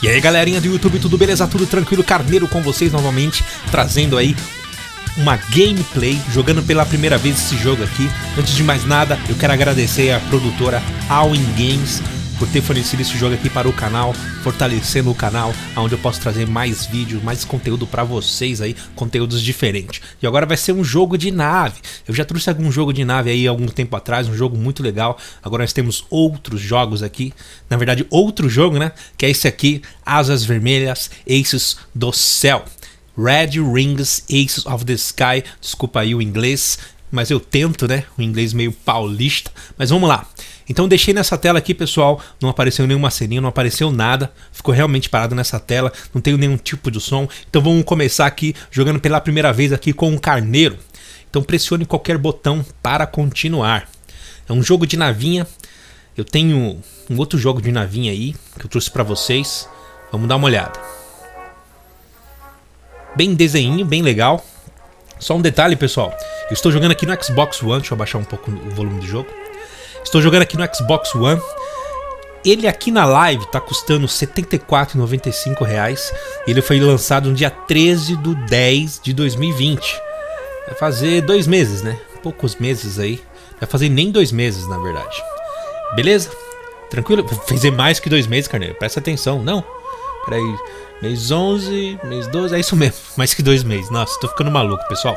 E aí galerinha do YouTube, tudo beleza? Tudo tranquilo? Carneiro com vocês novamente, trazendo aí uma gameplay, jogando pela primeira vez esse jogo aqui. Antes de mais nada, eu quero agradecer a produtora All In Games por ter fornecido esse jogo aqui para o canal, fortalecendo o canal, onde eu posso trazer mais vídeos, mais conteúdo para vocês aí, conteúdos diferentes. E agora vai ser um jogo de nave. Eu já trouxe algum jogo de nave aí algum tempo atrás, um jogo muito legal. Agora nós temos outros jogos aqui, na verdade outro jogo, né? Que é esse aqui, Asas Vermelhas, Aces do Céu. Red Rings Aces of the Sky. Desculpa aí o inglês, mas eu tento, né? O inglês meio paulista. Mas vamos lá. Então deixei nessa tela aqui, pessoal, não apareceu nenhuma ceninha, não apareceu nada, ficou realmente parado nessa tela, não tenho nenhum tipo de som. Então vamos começar aqui jogando pela primeira vez aqui com um carneiro. Então pressione qualquer botão para continuar. É um jogo de navinha. Eu tenho um outro jogo de navinha aí que eu trouxe para vocês. Vamos dar uma olhada. Bem desenho, bem legal. Só um detalhe, pessoal. Eu estou jogando aqui no Xbox One. Deixa eu abaixar um pouco o volume do jogo. Estou jogando aqui no Xbox One. Ele aqui na live está custando 74,95 reais. Ele foi lançado no dia 13 de 10 de 2020. Vai fazer dois meses, né? Poucos meses aí. Vai fazer nem dois meses, na verdade. Beleza? Tranquilo? Vai fazer mais que dois meses, Carneiro. Presta atenção. Não. Peraí. Mês 11, mês 12, é isso mesmo. Mais que dois meses. Nossa, tô ficando maluco, pessoal.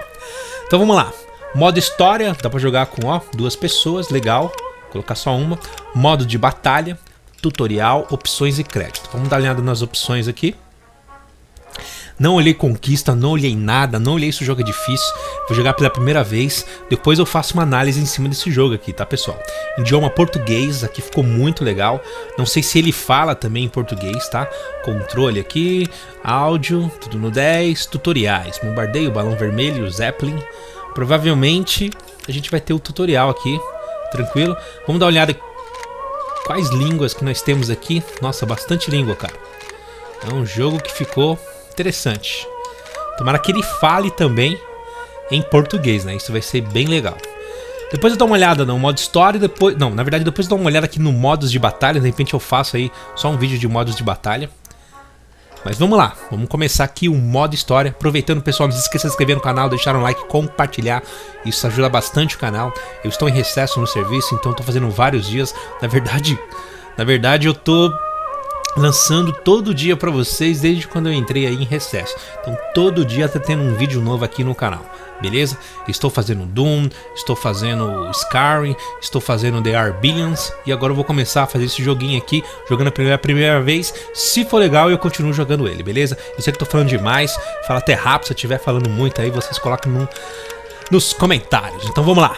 Então vamos lá. Modo história, dá pra jogar com ó, duas pessoas, legal. Colocar só uma. Modo de batalha, tutorial, opções e crédito. Vamos dar uma olhada nas opções aqui. Não olhei conquista, não olhei nada, não olhei se o jogo é difícil. Vou jogar pela primeira vez. Depois eu faço uma análise em cima desse jogo aqui, tá, pessoal? Idioma português, aqui ficou muito legal. Não sei se ele fala também em português, tá? Controle aqui, áudio, tudo no 10, tutoriais, bombardeio, balão vermelho, Zeppelin. Provavelmente a gente vai ter o tutorial aqui, tranquilo? Vamos dar uma olhada quais línguas que nós temos aqui. Nossa, bastante língua, cara. É um jogo que ficou interessante. Tomara que ele fale também em português, né? Isso vai ser bem legal. Depois eu dou uma olhada no modo história depois... Não, na verdade depois eu dou uma olhada aqui no modos de batalha. De repente eu faço aí só um vídeo de modos de batalha. Mas vamos lá, vamos começar aqui o modo história. Aproveitando, pessoal, não se esqueça de se inscrever no canal, deixar um like, compartilhar. Isso ajuda bastante o canal. Eu estou em recesso no serviço, então estou fazendo vários dias. Na verdade, na verdade eu tô lançando todo dia para vocês desde quando eu entrei aí em recesso. Então todo dia tá tendo um vídeo novo aqui no canal, beleza? Estou fazendo Doom, estou fazendo Skyrim, estou fazendo The Arbians e agora eu vou começar a fazer esse joguinho aqui, jogando a primeira, a primeira vez. Se for legal, eu continuo jogando ele, beleza? Eu sei que tô falando demais, fala até rápido, se eu estiver falando muito aí, vocês colocam no, nos comentários. Então vamos lá.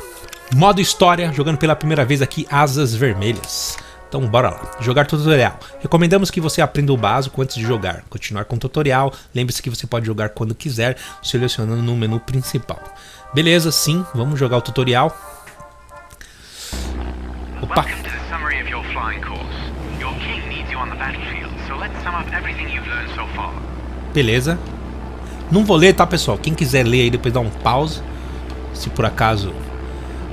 Modo história, jogando pela primeira vez aqui Asas Vermelhas. Então bora lá. Jogar tutorial. Recomendamos que você aprenda o básico antes de jogar. Continuar com o tutorial. Lembre-se que você pode jogar quando quiser, selecionando no menu principal. Beleza, sim, vamos jogar o tutorial. Opa! Beleza. Não vou ler, tá, pessoal? Quem quiser ler aí, depois dá um pause. Se por acaso...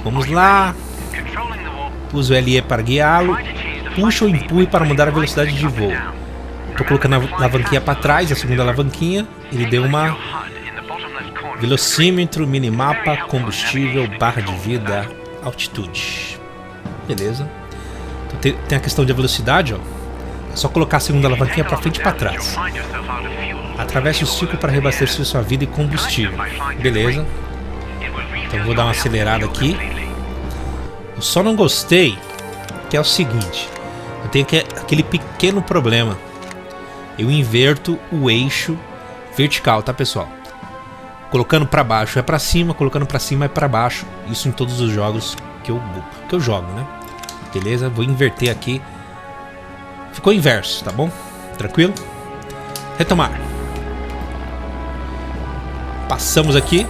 Vamos lá. O LE para guiá-lo. Puxa ou empurre para mudar a velocidade de voo. Estou colocando a alavanquinha para trás, a segunda alavanquinha. Ele deu uma... Velocímetro, minimapa, combustível, barra de vida, altitude. Beleza. Então, tem, tem a questão de velocidade, ó. É só colocar a segunda alavanquinha para frente e para trás. Atravesse o ciclo para reabastecer sua vida e combustível. Beleza. Então vou dar uma acelerada aqui. Eu só não gostei que é o seguinte. Eu tenho que, aquele pequeno problema. Eu inverto o eixo vertical, tá, pessoal? Colocando para baixo é para cima, colocando para cima é para baixo. Isso em todos os jogos que eu, que eu jogo, né? Beleza? Vou inverter aqui. Ficou inverso, tá bom? Tranquilo? Retomar. Passamos aqui.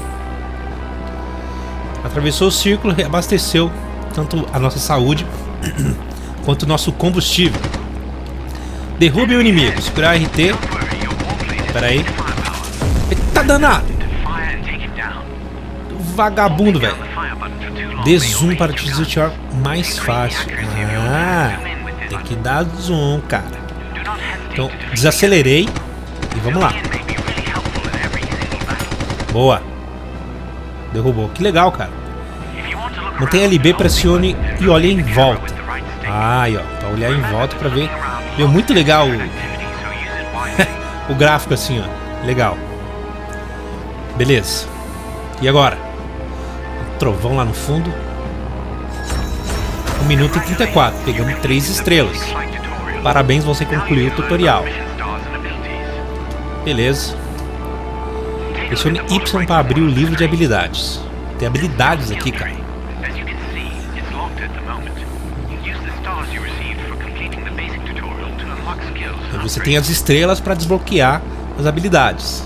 Atravessou o círculo, reabasteceu tanto a nossa saúde quanto o nosso combustível. Derrube o inimigo. Segurar RT. Pera aí. Eita danado. Vagabundo, velho. Dê zoom para te desativar mais fácil. Ah, tem que dar zoom, cara. Então, desacelerei e vamos lá. Boa. Derrubou. Que legal, cara. Mantém LB, pressione e olhe em volta. Ah, aí, ó. Pra olhar em volta pra ver. Meu, muito legal o, o gráfico assim, ó. Legal. Beleza. E agora? Um trovão lá no fundo. 1 minuto e 34. Pegamos 3 estrelas. Parabéns, você concluiu o tutorial. Beleza. Pressione Y para abrir o livro de habilidades. Tem habilidades aqui, cara. Você tem as estrelas para desbloquear as habilidades.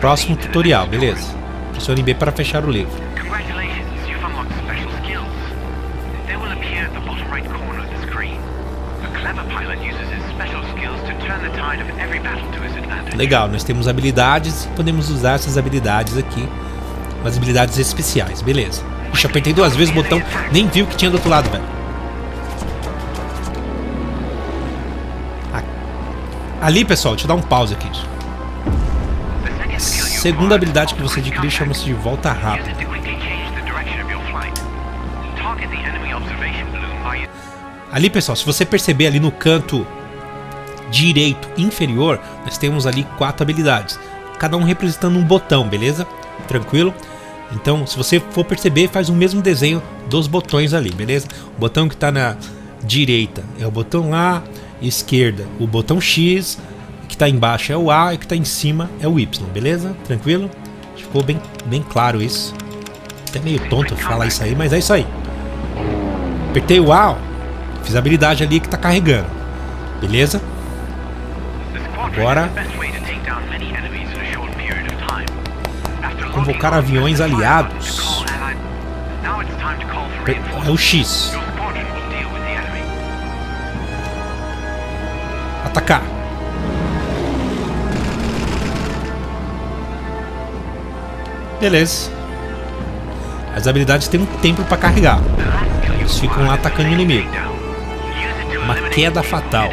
Próximo tutorial, beleza. Pressione B para fechar o livro. Legal, nós temos habilidades e podemos usar essas habilidades aqui. Umas habilidades especiais, beleza. Puxa, apertei duas vezes o botão, nem vi o que tinha do outro lado, velho. Ali, pessoal, deixa eu dar um pause aqui. Segunda habilidade que você adquiriu chama-se de volta rápida. Ali, pessoal, se você perceber ali no canto direito inferior, nós temos ali quatro habilidades. Cada um representando um botão, beleza? Tranquilo? Então, se você for perceber, faz o mesmo desenho dos botões ali, beleza? O botão que está na direita é o botão A, esquerda o botão X, que está embaixo é o A e que está em cima é o Y, beleza? Tranquilo? Ficou bem, bem claro isso. Até meio tonto falar isso aí, mas é isso aí. Apertei o A, ó, fiz a habilidade ali que está carregando, beleza? Agora convocar aviões aliados. É o X. Atacar. Beleza. As habilidades têm um tempo para carregar. Eles ficam lá atacando o inimigo. Uma queda fatal.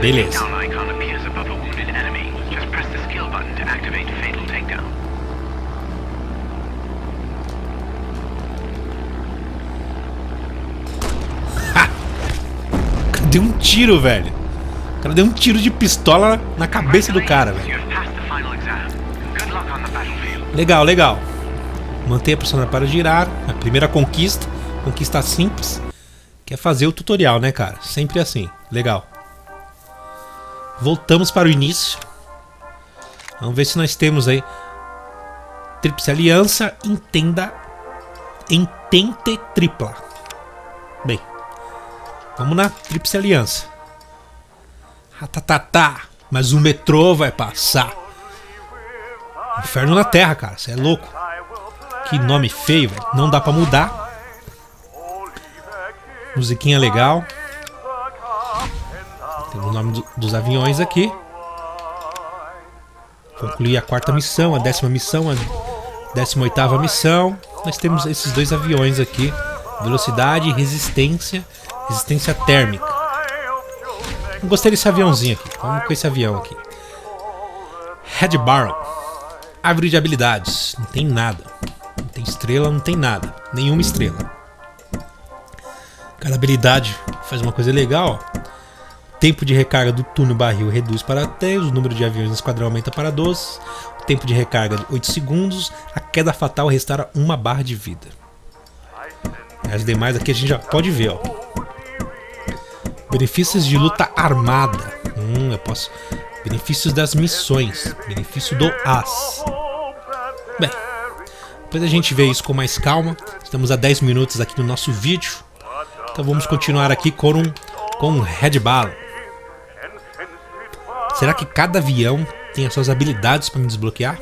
Beleza. Deu um tiro, velho. O cara deu um tiro de pistola na cabeça do cara, velho. Legal, legal. Mantenha pressionado para girar. A primeira conquista. Conquista simples. Que é fazer o tutorial, né, cara? Sempre assim. Legal. Voltamos para o início. Vamos ver se nós temos aí. Tríplice Aliança. Entenda. Entente tripla. Bem. Vamos na Tríplice Aliança. Ratatatá. Mas o metrô vai passar. Inferno na Terra, cara. Você é louco. Que nome feio, velho. Não dá pra mudar. Musiquinha legal. Tem o nome do, dos aviões aqui. Concluir a quarta missão, a décima missão, a décima oitava missão. Nós temos esses dois aviões aqui. Velocidade e resistência Resistência térmica. Eu gostei desse aviãozinho aqui. Vamos com esse avião aqui. Red Barrel. Árvore de habilidades. Não tem nada. Não tem estrela, não tem nada. Nenhuma estrela. Cada habilidade faz uma coisa legal. Tempo de recarga do túnel barril reduz para 10. O número de aviões no esquadrão aumenta para 12. O tempo de recarga de 8 segundos. A queda fatal restaura uma barra de vida. As demais aqui a gente já pode ver, ó. Benefícios de luta armada. Hum, eu posso. Benefícios das missões. Benefício do As. Bem, depois a gente vê isso com mais calma. Estamos a 10 minutos aqui no nosso vídeo. Então vamos continuar aqui com um, com um Red Ball. Será que cada avião tem as suas habilidades para me desbloquear?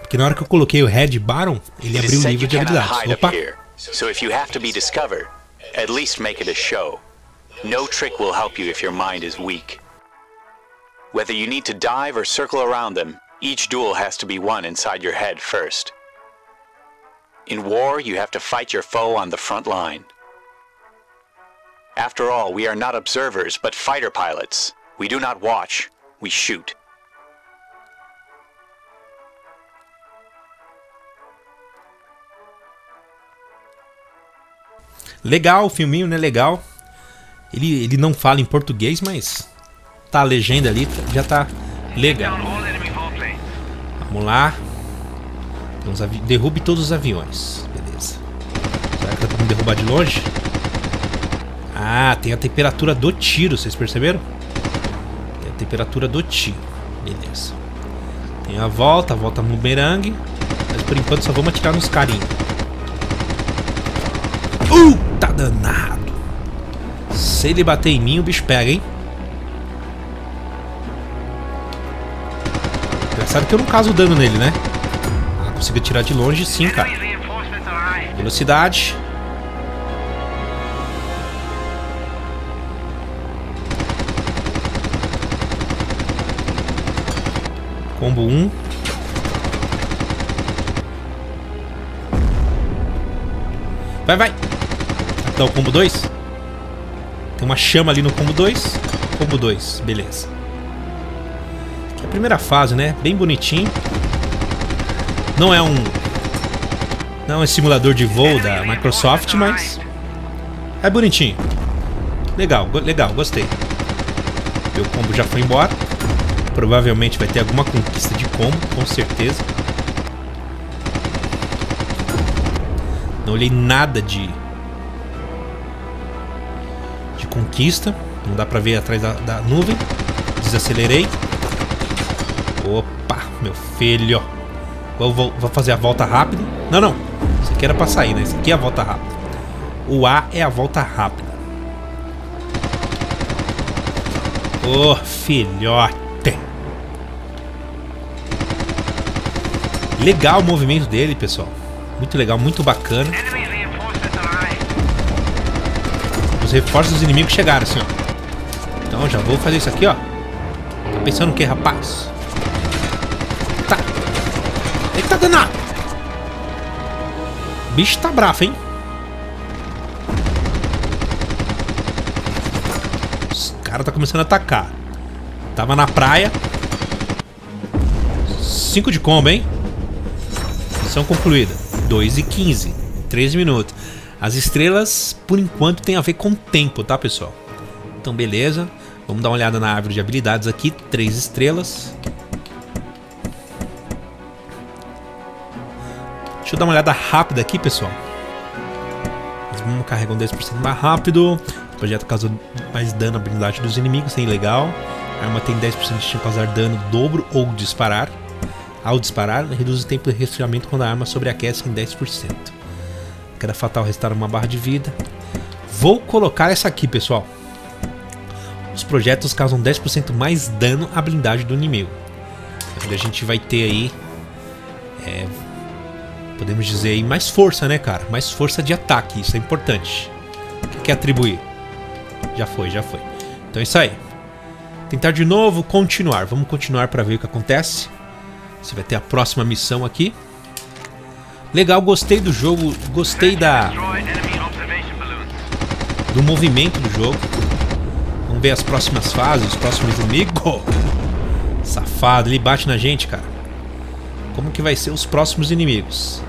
Porque na hora que eu coloquei o Red Baron, ele abriu o livro de habilidades. Opa! So if you have to be discovered, at least make it a show. No trick will help you if your mind is weak. Whether you need to dive or circle around them, each duel has to be won inside your head first. In war, you have to fight your foe on the front line. After all, we are not observers, but fighter pilots. We do not watch, we shoot. Legal, filminho, né? Legal. Ele, ele não fala em português, mas tá a legenda ali, já tá legal. Vamos lá. Derrube todos os aviões. Beleza. Será que dá pra derrubar de longe? Ah, tem a temperatura do tiro, vocês perceberam? Tem a temperatura do tiro. Beleza. Tem a volta, a volta bumerangue. Mas por enquanto só vamos atirar nos carinhos. Uh, tá danado. Se ele bater em mim, o bicho pega, hein? Engraçado que eu não caso dano nele, né? Ah, consigo atirar de longe sim, cara. Velocidade. Combo 1. Vai, vai. Dá o combo 2. Tem uma chama ali no combo 2. Combo 2, beleza. Aqui é a primeira fase, né? Bem bonitinho. Não é um... Não é um simulador de voo da Microsoft, mas... É bonitinho. Legal, legal, gostei. Meu combo já foi embora. Provavelmente vai ter alguma conquista de combo, com certeza. Não olhei nada de de conquista. Não dá pra ver atrás da, da nuvem. Desacelerei. Opa, meu filho. Vou, vou, vou, fazer a volta rápida. Não, não. Isso aqui era pra sair, né? Isso aqui é a volta rápida. O A é a volta rápida. Ô, oh, filhote. Legal o movimento dele, pessoal. Muito legal, muito bacana. Os reforços dos inimigos chegaram, assim, ó. Então já vou fazer isso aqui, ó. Tá pensando o que, rapaz? Tá. Eita danado! O bicho tá bravo, hein? Os caras tá começando a atacar. Tava na praia. 5 de combo, hein? Missão concluída. 2 e 15. 13 minutos. As estrelas, por enquanto, tem a ver com tempo, tá, pessoal? Então, beleza. Vamos dar uma olhada na árvore de habilidades aqui. 3 estrelas. Deixa eu dar uma olhada rápida aqui, pessoal. vamos carregar um 10% mais rápido. O projeto causa mais dano à habilidade dos inimigos, é legal. A arma tem 10% de chance de causar dano dobro ou disparar. Ao disparar, reduz o tempo de resfriamento quando a arma sobreaquece em 10%. Queda fatal restaura uma barra de vida. Vou colocar essa aqui, pessoal. Os projetos causam 10% mais dano à blindagem do inimigo. A gente vai ter aí... É, podemos dizer aí mais força, né, cara? Mais força de ataque, isso é importante. O que quer atribuir? Já foi, já foi. Então é isso aí. Tentar de novo, continuar. Vamos continuar para ver o que acontece. Você vai ter a próxima missão aqui. Legal, gostei do jogo, gostei da do movimento do jogo. Vamos ver as próximas fases, os próximos inimigos. Safado, ele bate na gente, cara. Como que vai ser os próximos inimigos?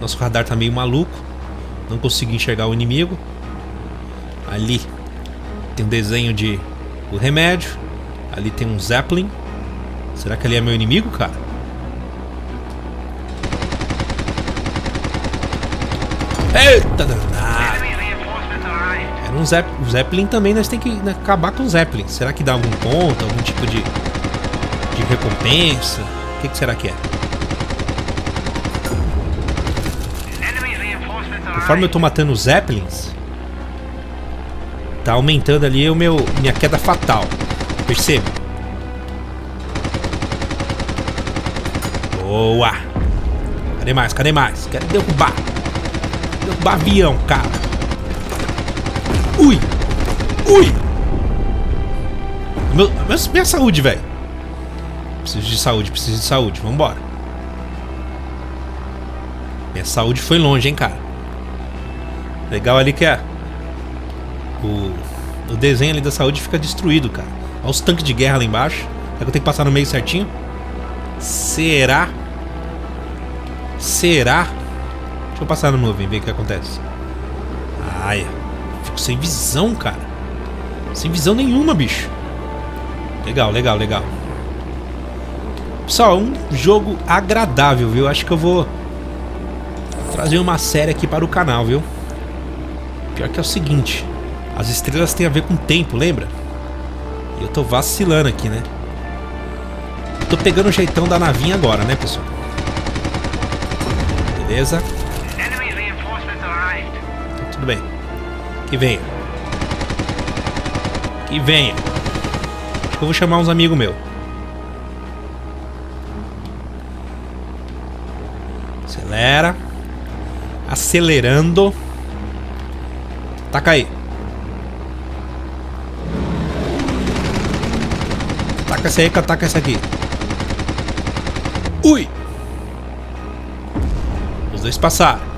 Nosso radar tá meio maluco. Não consegui enxergar o inimigo. Ali tem um desenho de o remédio. Ali tem um Zeppelin. Será que ali é meu inimigo, cara? Eita danado. Era um Zepp Zeppelin também, nós temos que né, acabar com o Zeppelin. Será que dá algum ponto, algum tipo de, de recompensa? O que, que será que é? Conforme eu tô matando os Zeppelins, tá aumentando ali o meu minha queda fatal. Perceba. Boa! Cadê mais? Cadê mais? Quero derrubar. Derrubar avião, cara. Ui! Ui! Meu, minha saúde, velho. Preciso de saúde, preciso de saúde. Vambora. Minha saúde foi longe, hein, cara. Legal ali que é. O, o desenho ali da saúde fica destruído, cara. Olha os tanques de guerra lá embaixo. Será que eu tenho que passar no meio certinho? Será? Será? Deixa eu passar no nuvem, ver o que acontece. Ai, fico sem visão, cara. Sem visão nenhuma, bicho. Legal, legal, legal. Pessoal, um jogo agradável, viu? Acho que eu vou trazer uma série aqui para o canal, viu? Pior que é o seguinte, as estrelas têm a ver com tempo, lembra? E eu tô vacilando aqui, né? Tô pegando o jeitão da navinha agora, né, pessoal? Beleza? Tudo bem. Que venha. Que venha. Acho que eu vou chamar uns amigos meus. Acelera. Acelerando. Taca aí. Taca essa aí, taca essa aqui. Ui! Os dois passaram.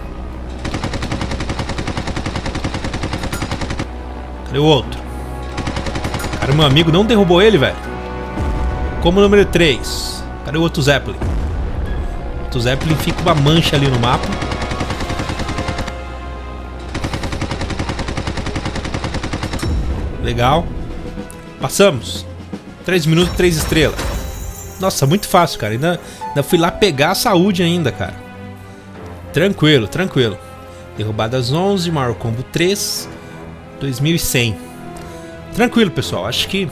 Cadê o outro? Cara, meu amigo não derrubou ele, velho. Como número 3. Cadê o outro Zeppelin? O outro Zeppelin fica uma mancha ali no mapa. Legal. Passamos. 3 minutos, 3 estrelas. Nossa, muito fácil, cara. Ainda, ainda fui lá pegar a saúde ainda, cara. Tranquilo, tranquilo. Derrubadas 11, maior combo 3, 2100. Tranquilo, pessoal. Acho que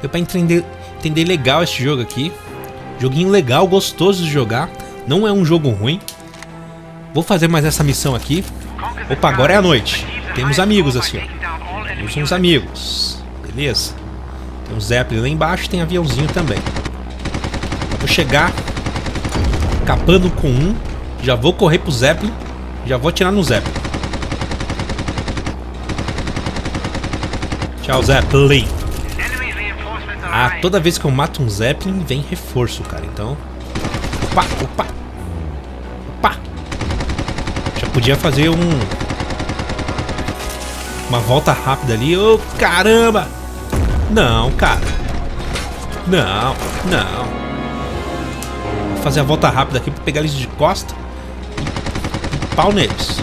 deu pra entender, entender legal esse jogo aqui. Joguinho legal, gostoso de jogar. Não é um jogo ruim. Vou fazer mais essa missão aqui. Opa, agora é a noite. Temos amigos assim, ó. Temos uns amigos. Beleza? Tem um Zeppelin lá embaixo, tem aviãozinho também. Vou chegar capando com um. Já vou correr pro Zeppelin. Já vou atirar no Zeppelin. Tchau, Zeppelin. Ah, toda vez que eu mato um Zeppelin, vem reforço, cara. Então... Opa, opa. Opa. Já podia fazer um... Uma volta rápida ali. Ô, oh, caramba! Não, cara. Não, não fazer a volta rápida aqui pra pegar eles de costa. E pau neles.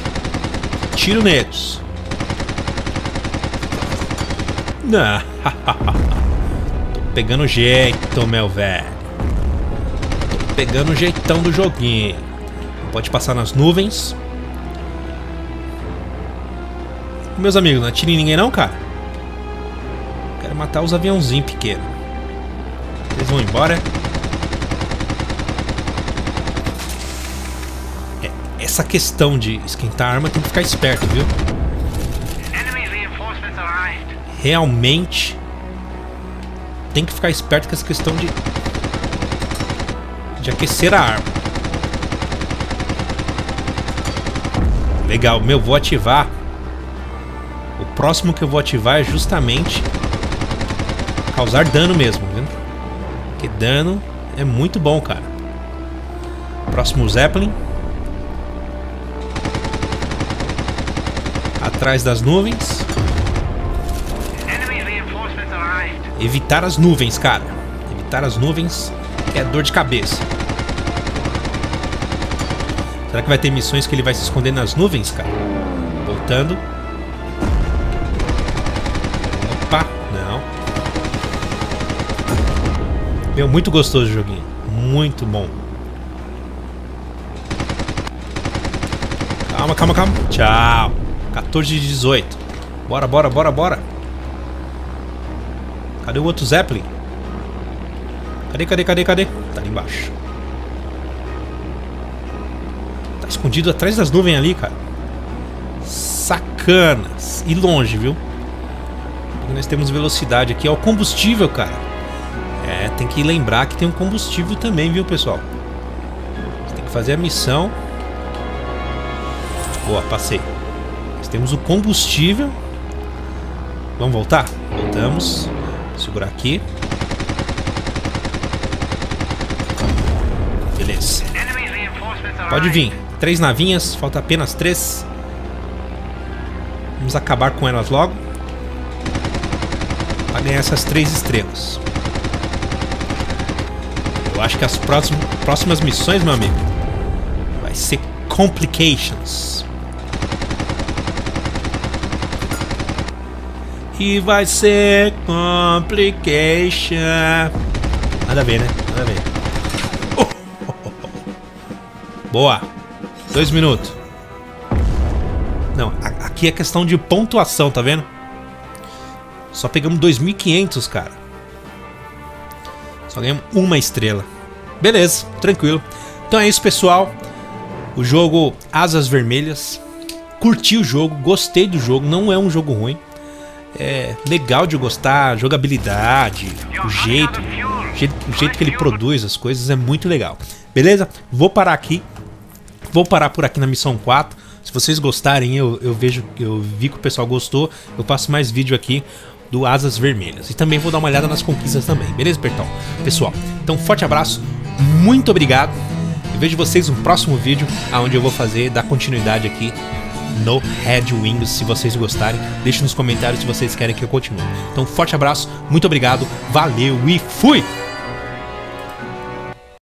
Tiro neles. Tô pegando jeito, meu velho. Tô pegando o jeitão do joguinho. Pode passar nas nuvens. Meus amigos, não atire ninguém não, cara. Quero matar os aviãozinhos pequenos. Eles vão embora. essa questão de esquentar a arma tem que ficar esperto, viu? Realmente tem que ficar esperto com essa questão de de aquecer a arma. Legal, meu, vou ativar. O próximo que eu vou ativar é justamente causar dano mesmo, viu? Porque dano é muito bom, cara. Próximo Zeppelin. atrás das nuvens. Evitar as nuvens, cara. Evitar as nuvens é dor de cabeça. Será que vai ter missões que ele vai se esconder nas nuvens, cara? Voltando. Opa, não. Meu, muito gostoso o joguinho. Muito bom. Calma, calma, calma. Tchau. 14 de 18. Bora, bora, bora, bora. Cadê o outro Zeppelin? Cadê, cadê, cadê, cadê? Tá ali embaixo. Tá escondido atrás das nuvens ali, cara. Sacanas. E longe, viu? nós temos velocidade aqui. É o combustível, cara. É, tem que lembrar que tem um combustível também, viu, pessoal? Você tem que fazer a missão. Boa, passei temos o combustível. Vamos voltar? Voltamos. Segurar aqui. Beleza. Pode vir. Três navinhas, falta apenas três. Vamos acabar com elas logo. Pra ganhar essas três estrelas. Eu acho que as próximas, próximas missões, meu amigo, vai ser Complications. E vai ser Complication. Nada a ver, né? Nada a ver. Boa. Dois minutos. Não, aqui é questão de pontuação, tá vendo? Só pegamos 2.500, cara. Só ganhamos uma estrela. Beleza, tranquilo. Então é isso, pessoal. O jogo Asas Vermelhas. Curti o jogo, gostei do jogo. Não é um jogo ruim. É legal de gostar, jogabilidade, o jeito, o jeito, que ele produz as coisas é muito legal. Beleza? Vou parar aqui. Vou parar por aqui na missão 4. Se vocês gostarem, eu, eu vejo, eu vi que o pessoal gostou, eu faço mais vídeo aqui do Asas Vermelhas. E também vou dar uma olhada nas conquistas também, beleza, Pertão? Pessoal, então forte abraço, muito obrigado. Eu vejo vocês no próximo vídeo, onde eu vou fazer, dar continuidade aqui no Red Wings, se vocês gostarem. Deixe nos comentários se vocês querem que eu continue. Então, forte abraço, muito obrigado, valeu e fui!